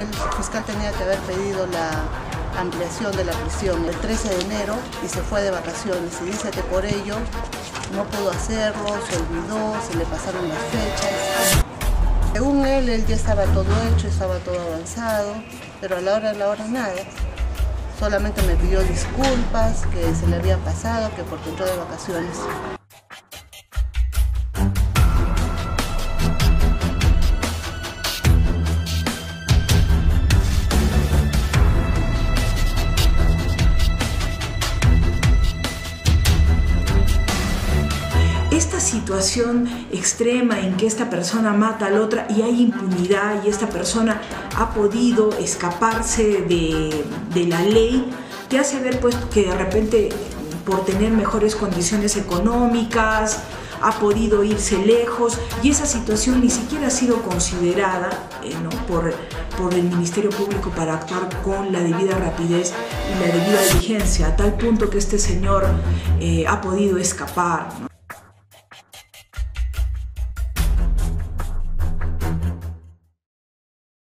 El fiscal tenía que haber pedido la ampliación de la prisión el 13 de enero y se fue de vacaciones y dice que por ello no pudo hacerlo, se olvidó, se le pasaron las fechas. Según él, él ya estaba todo hecho, estaba todo avanzado, pero a la hora de la hora nada. Solamente me pidió disculpas, que se le había pasado, que porque entró de vacaciones. Esta situación extrema en que esta persona mata a la otra y hay impunidad y esta persona ha podido escaparse de, de la ley, te hace ver pues que de repente por tener mejores condiciones económicas, ha podido irse lejos y esa situación ni siquiera ha sido considerada eh, ¿no? por, por el Ministerio Público para actuar con la debida rapidez y la debida diligencia, a tal punto que este señor eh, ha podido escapar.